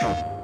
Oh.